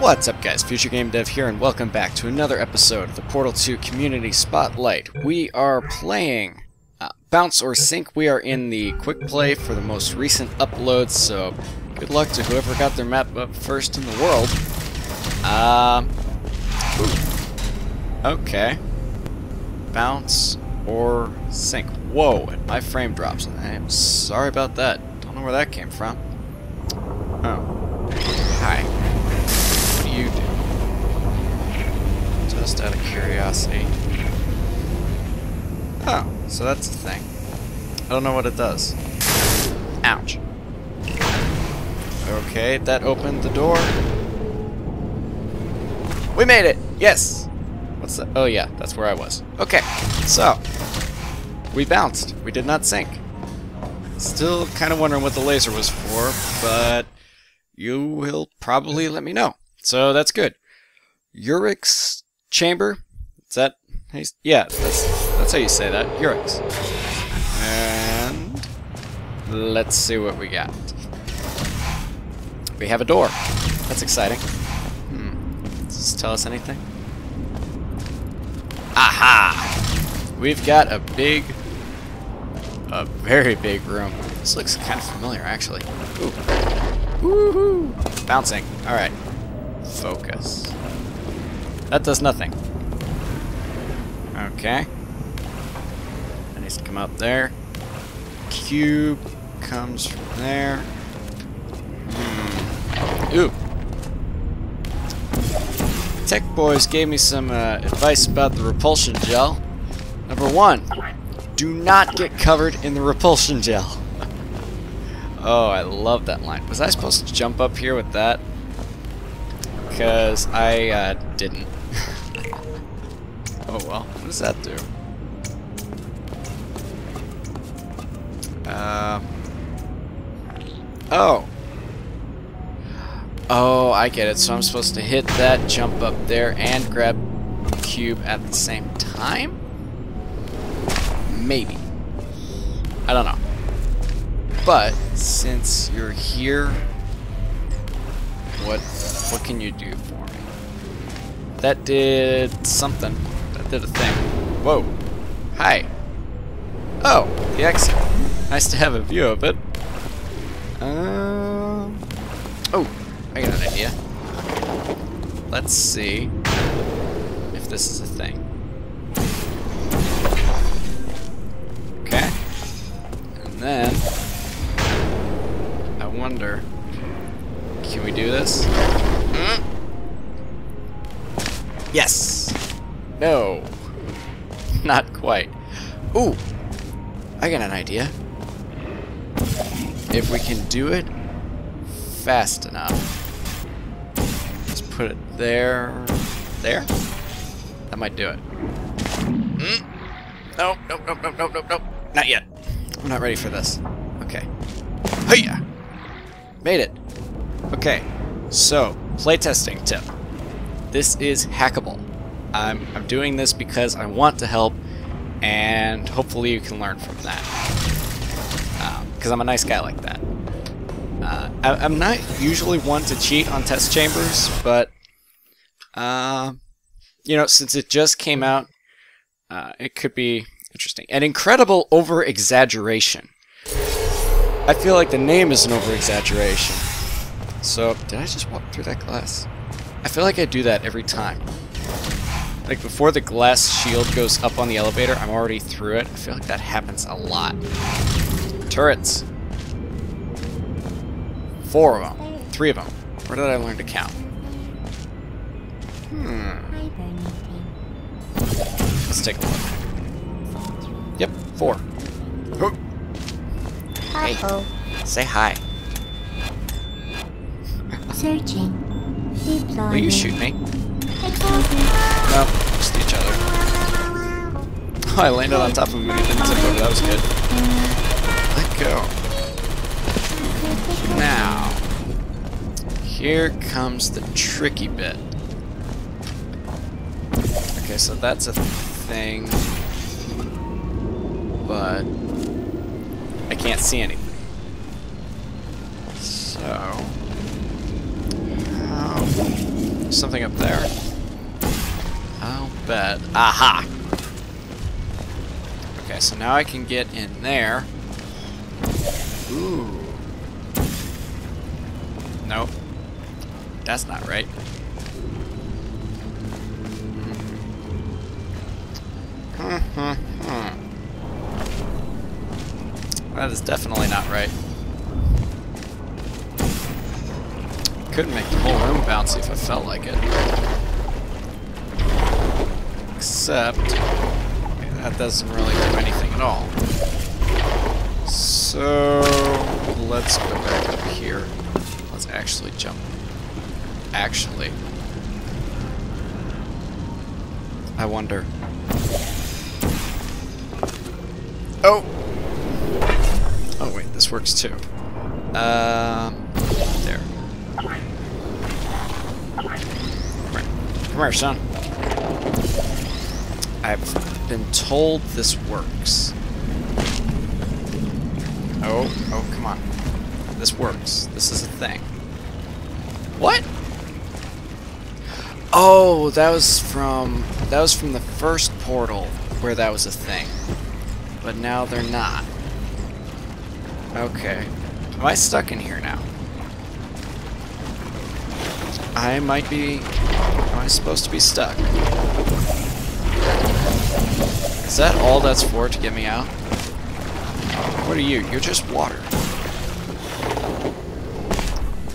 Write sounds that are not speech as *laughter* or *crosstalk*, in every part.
What's up guys, Future Game Dev here and welcome back to another episode of the Portal 2 Community Spotlight. We are playing uh, Bounce or Sink. We are in the quick play for the most recent uploads, so good luck to whoever got their map up first in the world. Um, okay. Bounce or Sink. Whoa, my frame drops. I am sorry about that. Where that came from. Oh. Hi. What do you do? Just out of curiosity. Oh, so that's the thing. I don't know what it does. Ouch. Okay, that opened the door. We made it! Yes! What's that? Oh yeah, that's where I was. Okay, so. We bounced. We did not sink. Still kind of wondering what the laser was for, but you will probably let me know. So that's good. Urix chamber? Is that? Yeah, that's that's how you say that. Urix. And let's see what we got. We have a door. That's exciting. Hmm. Does this tell us anything? Aha! We've got a big, a very big room. This looks kind of familiar, actually. Ooh. Woohoo! Bouncing. Alright. Focus. That does nothing. Okay. That needs to come up there. Cube comes from there. Hmm. Ooh. Tech Boys gave me some uh, advice about the repulsion gel. Number one, do not get covered in the repulsion gel. oh, I love that line. Was I supposed to jump up here with that? Because I uh, didn't. *laughs* oh well, what does that do? Uh, oh. Oh, I get it. So I'm supposed to hit that, jump up there, and grab cube at the same time? Maybe. I don't know. But since you're here, what what can you do for me? That did something. That did a thing. Whoa. Hi. Oh, the exit. Nice to have a view of it. Um. Oh, I got an idea. Let's see if this is a thing. Then I wonder, can we do this? Mm. Yes. No. *laughs* Not quite. Ooh. I got an idea. If we can do it fast enough. Let's put it there. There? That might do it. Mm. Nope, nope, nope, nope, nope, nope, nope. Not yet. I'm not ready for this. Okay. Hiya! Made it. Okay. So, playtesting tip. This is hackable. I'm, I'm doing this because I want to help, and hopefully you can learn from that. Because um, I'm a nice guy like that. Uh, I, am not usually one to cheat on test chambers, but uh, you know, since it just came out, uh, it could be interesting. An incredible over exaggeration. I feel like the name is an over exaggeration. So, did I just walk through that glass? I feel like I do that every time. Like before the glass shield goes up on the elevator, I'm already through it. I feel like that happens a lot. Turrets. Four of them. Three of them. Where did I learn to count? Hmm. Let's take a look. Yep, four. Hey, say hi. Searching. Deploying. Will you shoot me? No, just each other. Oh, *laughs* I landed on top of him and didn't tip over. That was good. Let go. Now, here comes the tricky bit. Okay, so that's a thing, but I can't see anything. So... Um, something up there. I'll bet. Aha! Okay, so now I can get in there. Ooh. Nope. That's not right. Hmm, hmm, hmm. That is definitely not right. Couldn't make the whole room bouncy if I felt like it. Except, that doesn't really do anything at all. So, let's go back up here. Let's actually jump. Actually. I wonder. Oh! This works too. Um, there. Come here, son. I've been told this works. Oh, oh, come on. This works. This is a thing. What? Oh, that was from that was from the first portal where that was a thing. But now they're not. Okay. Am I stuck in here now? I might be... Am I supposed to be stuck? Is that all that's for to get me out? What are you? You're just water.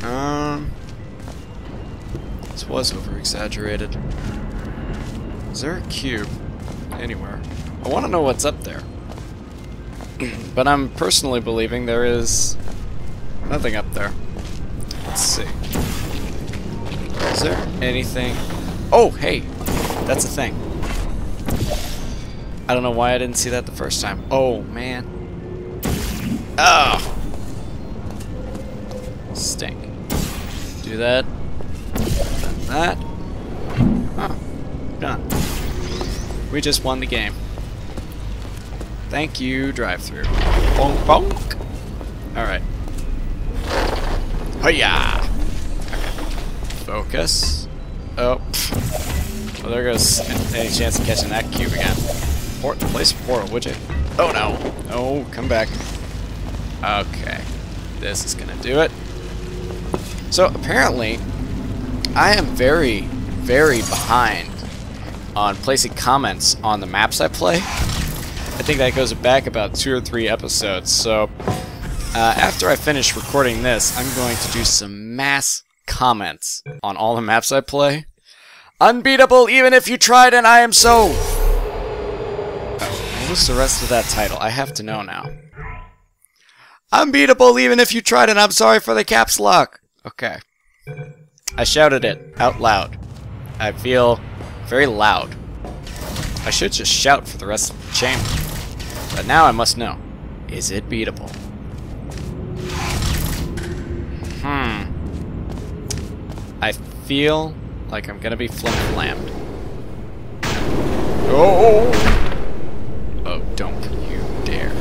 Um... This was over-exaggerated. Is there a cube anywhere? I want to know what's up there. But I'm personally believing there is nothing up there. Let's see. Is there anything? Oh, hey! That's a thing. I don't know why I didn't see that the first time. Oh, man. Oh! Stink. Do that. Then that. Huh. Done. We just won the game. Thank you, drive through. Bonk bonk. Alright. Hiya! Okay. Focus. Oh. Well, there goes any chance of catching that cube again. Port place portal, would you? Oh no! Oh, come back. Okay. This is gonna do it. So apparently, I am very, very behind on placing comments on the maps I play. I think that goes back about two or three episodes. So uh, after I finish recording this, I'm going to do some mass comments on all the maps I play. Unbeatable even if you tried and I am so... Oh, what was the rest of that title? I have to know now. Unbeatable even if you tried and I'm sorry for the caps lock. Okay. I shouted it out loud. I feel very loud. I should just shout for the rest of the chamber. But now I must know. Is it beatable? Hmm. I feel like I'm gonna be flim-flammed. Oh! Oh, don't you dare.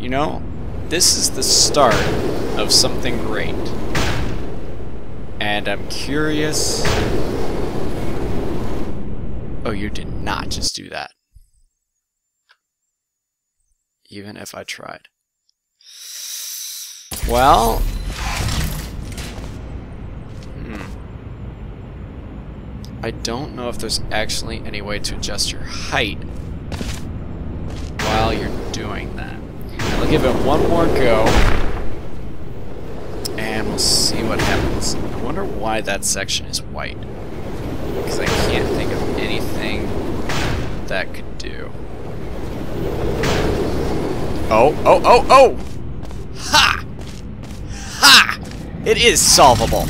You know, this is the start of something great. And I'm curious... Oh, you did not just do that. Even if I tried. Well... Hmm. I don't know if there's actually any way to adjust your height while you're doing that. I'll give it one more go. And we'll see what happens. I wonder why that section is white. Because I can't think of anything that could do. Oh, oh, oh, oh! Ha! Ha! It is solvable.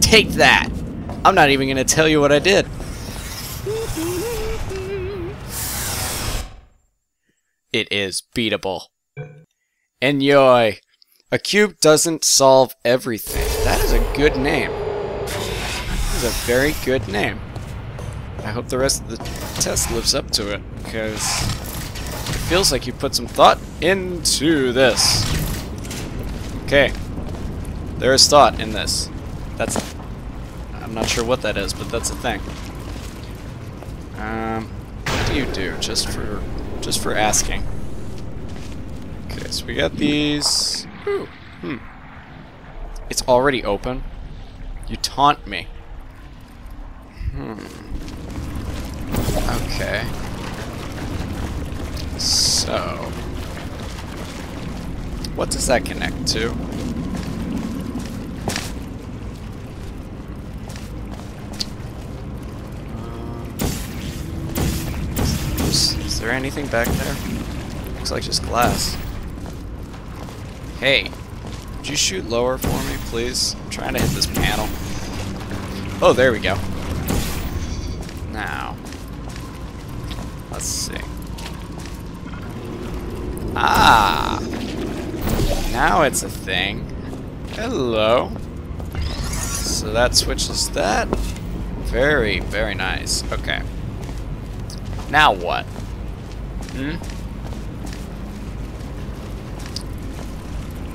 Take that. I'm not even going to tell you what I did. It is beatable. Enjoy. A cube doesn't solve everything. That is a good name. That is a very good name. I hope the rest of the test lives up to it, because feels like you put some thought into this. Okay. There is thought in this. That's... I'm not sure what that is, but that's a thing. Um, what do you do, just for... just for asking? Okay, so we got these... Ooh, hmm. It's already open? You taunt me. Hmm. Okay. So... What does that connect to? Um, is, is there anything back there? Looks like just glass. Hey, would you shoot lower for me, please? I'm trying to hit this panel. Oh, there we go. Now, let's see. Ah! Now it's a thing. Hello. So that switches that. Very, very nice. Okay. Now what? Hmm?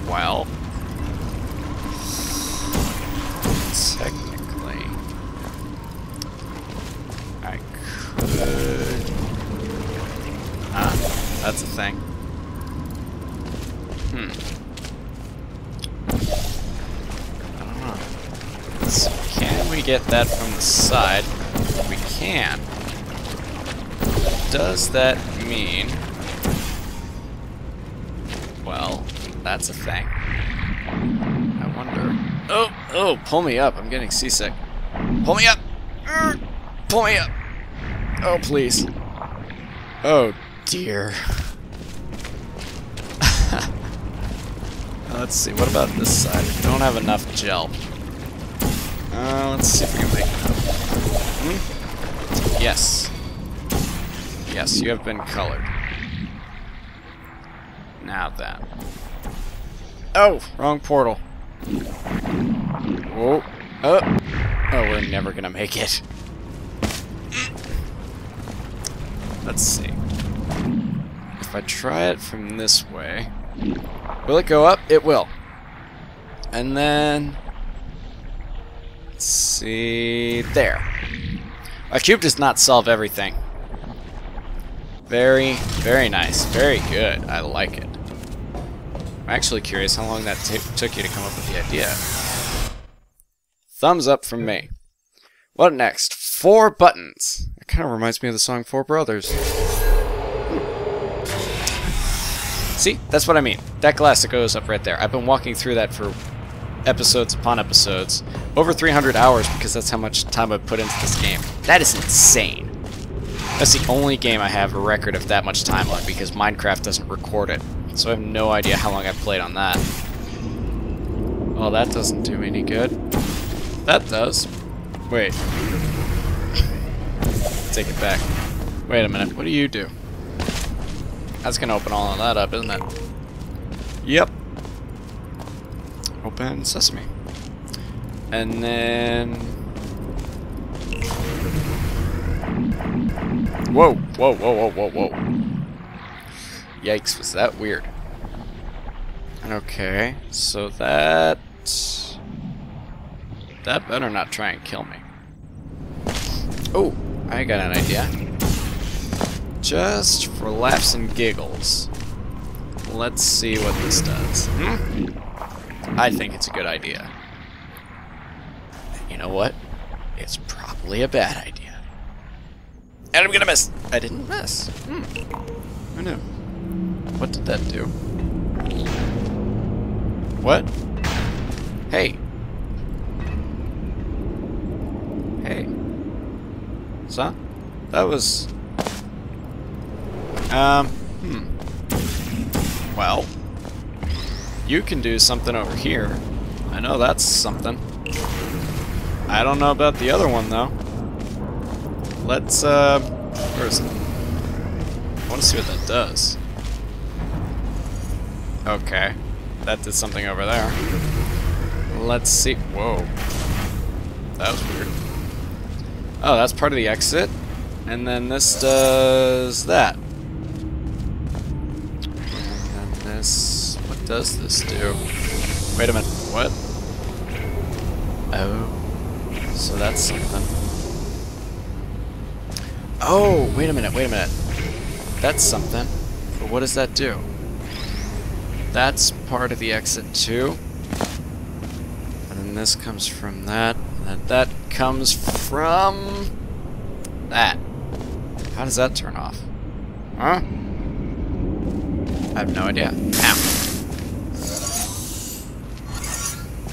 Well. Technically. I could... Ah, that's a thing. Hmm. I don't know. So can we get that from the side? We can. Does that mean... Well, that's a thing. I wonder... Oh, oh, pull me up. I'm getting seasick. Pull me up! Er, pull me up! Oh, please. Oh, dear. *laughs* Let's see, what about this side? Don't have enough gel. Uh, let's see if we can make enough. Hmm? Yes. Yes, you have been colored. Now that. Oh, wrong portal. Whoa. Oh. Oh, we're never gonna make it. Let's see. If I try it from this way... Will it go up? It will. And then... Let's see... There. A cube does not solve everything. Very, very nice. Very good. I like it. I'm actually curious how long that took you to come up with the idea. Thumbs up from me. What next? Four buttons. It kind of reminds me of the song Four Brothers. See, that's what I mean. That glass that goes up right there. I've been walking through that for episodes upon episodes. Over 300 hours because that's how much time I've put into this game. That is insane. That's the only game I have a record of that much time on because Minecraft doesn't record it. So I have no idea how long I've played on that. Well, that doesn't do me any good. That does. Wait. *laughs* Take it back. Wait a minute, what do you do? That's gonna open all of that up, isn't it? Yep. Open sesame. And then... Whoa, whoa, whoa, whoa, whoa, whoa. Yikes, was that weird. Okay, so that... That better not try and kill me. Oh, I got an idea. Just for laughs and giggles. Let's see what this does. Hmm? I think it's a good idea. You know what? It's probably a bad idea. And I'm gonna miss! I didn't miss. Hmm. Who knew? What did that do? What? Hey. Hey. So? That was... Um, hmm. Well, you can do something over here. I know that's something. I don't know about the other one, though. Let's, uh, where is it? I want to see what that does. Okay. That did something over there. Let's see. Whoa. That was weird. Oh, that's part of the exit. And then this does that. Does this do? Wait a minute. What? Oh. So that's something. Oh, wait a minute, wait a minute. That's something. But what does that do? That's part of the exit too. And then this comes from that. And that comes from that. How does that turn off? Huh? I have no idea. Ow.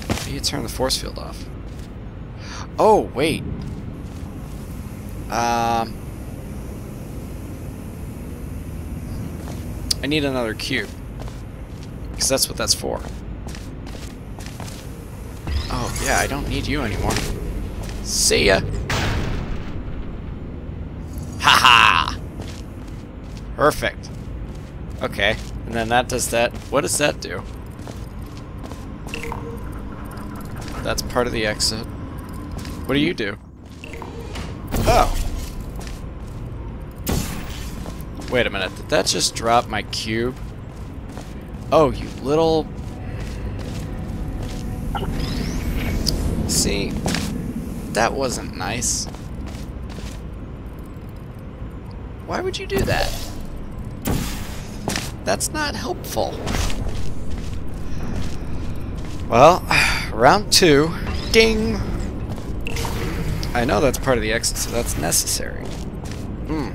How do you turn the force field off? Oh, wait. Um... I need another cube. Because that's what that's for. Oh, yeah, I don't need you anymore. See ya! Haha! -ha! Perfect. Okay, and then that does that. What does that do? That's part of the exit. What do you do? Oh! Wait a minute, did that just drop my cube? Oh, you little... See, that wasn't nice. Why would you do that? That's not helpful. Well, round two. Ding! I know that's part of the exit, so that's necessary. Hmm.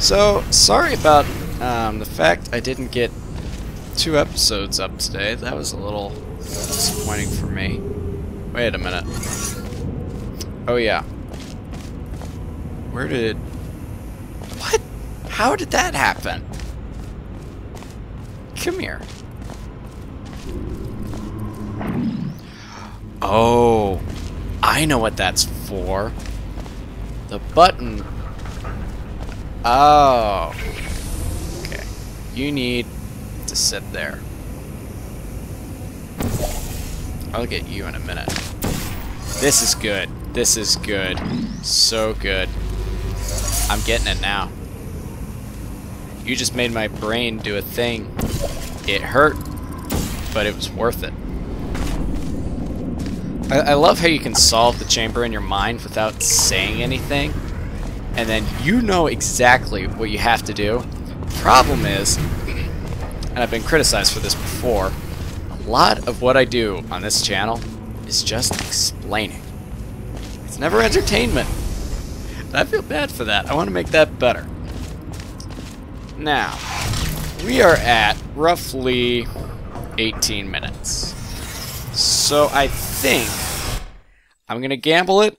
So, sorry about um, the fact I didn't get two episodes up today. That was a little disappointing for me. Wait a minute. Oh yeah. Where did... What? How did that happen? Come here. Oh, I know what that's for. The button. Oh. Okay. You need to sit there. I'll get you in a minute. This is good. This is good. So good. I'm getting it now. You just made my brain do a thing. It hurt, but it was worth it. I, I love how you can solve the chamber in your mind without saying anything, and then you know exactly what you have to do. Problem is, and I've been criticized for this before, a lot of what I do on this channel is just explaining. It's never entertainment. And I feel bad for that. I want to make that better. Now, we are at roughly 18 minutes. So I think I'm going to gamble it.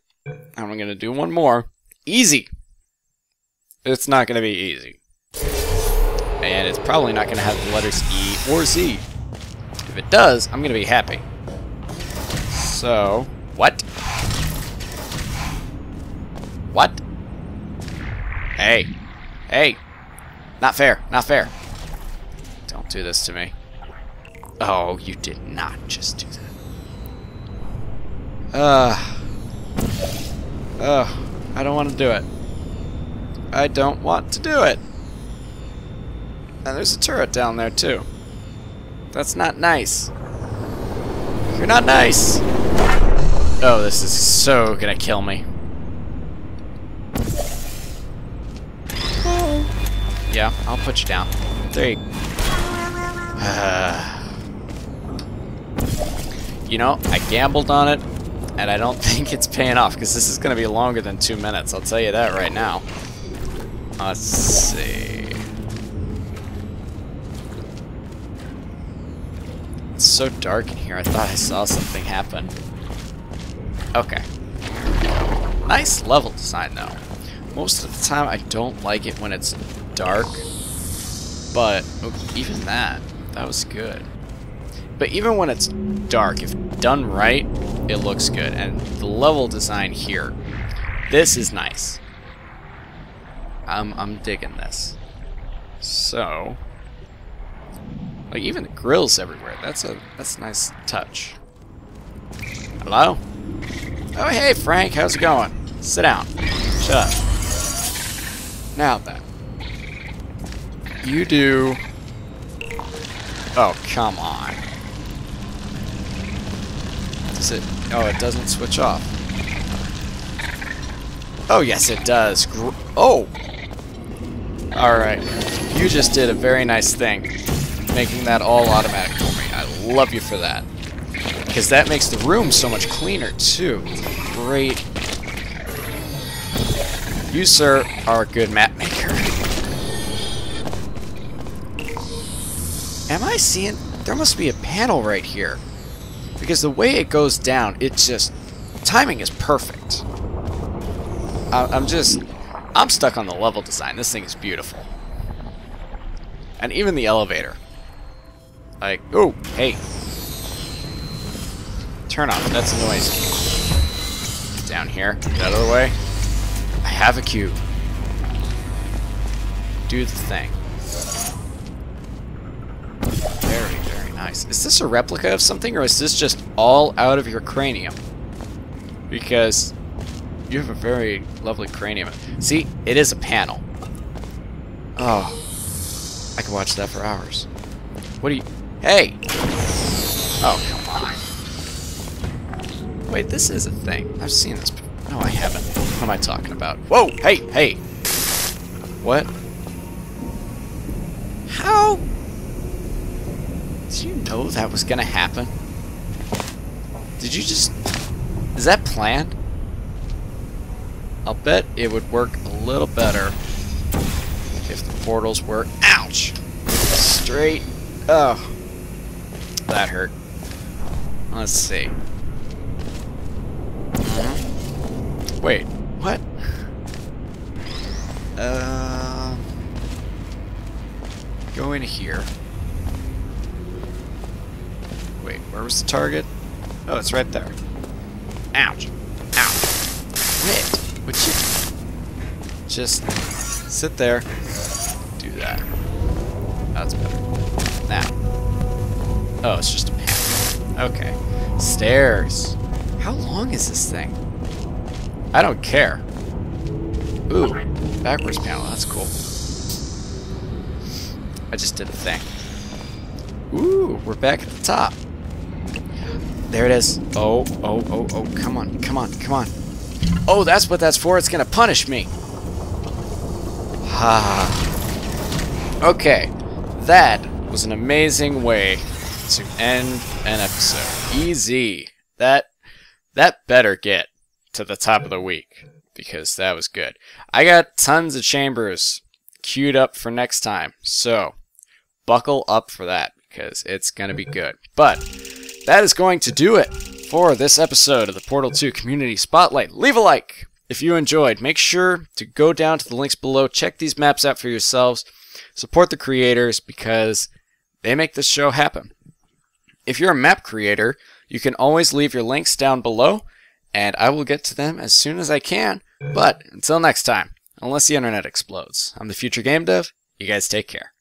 I'm going to do one more. Easy. It's not going to be easy. And it's probably not going to have the letters E or Z. If it does, I'm going to be happy. So, what? What? Hey. Hey. Not fair. Not fair. Don't do this to me. Oh, you did not just do that. Uh. Oh, I don't want to do it. I don't want to do it. And there's a turret down there, too. That's not nice. You're not nice! Oh, this is so gonna kill me. Yeah, I'll put you down. There you uh, You know, I gambled on it, and I don't *laughs* think it's paying off, because this is going to be longer than two minutes, I'll tell you that right now. Let's see... It's so dark in here, I thought I saw something happen. Okay. Nice level design, though. Most of the time, I don't like it when it's dark, but oh, even that, that was good. But even when it's dark, if done right, it looks good. And the level design here, this is nice. I'm, I'm digging this. So, like even the grills everywhere. That's a that's a nice touch. Hello? Oh hey Frank, how's it going? Sit down. Shut up. Now then. You do Oh, come on. Does it... Oh, it doesn't switch off. Oh, yes, it does. Gr oh! Alright. You just did a very nice thing. Making that all automatic for me. I love you for that. Because that makes the room so much cleaner, too. Great. You, sir, are a good map maker. Am I seeing... There must be a panel right here. Because the way it goes down, it just... Timing is perfect. I, I'm just... I'm stuck on the level design. This thing is beautiful. And even the elevator. Like, oh, hey. Turn off. That's a noise. Down here. Get out of the way. I have a cube. Do the thing. Very, very nice. Is this a replica of something, or is this just all out of your cranium? Because you have a very lovely cranium. See, it is a panel. Oh. I could watch that for hours. What do you... Hey! Oh, come on. Wait, this is a thing. I've seen this No, I haven't. What am I talking about? Whoa! Hey! Hey! What? How? Did you know that was gonna happen? Did you just... Is that planned? I'll bet it would work a little better if the portals were... Ouch! Straight... Oh. That hurt. Let's see. Mm-hmm. Wait, what? Uh, go in here. Wait, where was the target? Oh, it's right there. Ouch. Ow. Quit. Would you just sit there? Do that. That's better. Now. Oh, it's just a panel. Okay. Stairs. How long is this thing? I don't care. Ooh, backwards panel. That's cool. I just did a thing. Ooh, we're back at the top. There it is. Oh, oh, oh, oh, come on, come on, come on. Oh, that's what that's for. It's going to punish me. Ha. okay. That was an amazing way to end an episode. Easy. That that better get to the top of the week because that was good. I got tons of chambers queued up for next time. So, buckle up for that because it's going to be good. But that is going to do it for this episode of the Portal 2 Community Spotlight. Leave a like if you enjoyed. Make sure to go down to the links below, check these maps out for yourselves, support the creators because they make this show happen. If you're a map creator, you can always leave your links down below, and I will get to them as soon as I can. But until next time, unless the internet explodes, I'm the future game dev. You guys take care.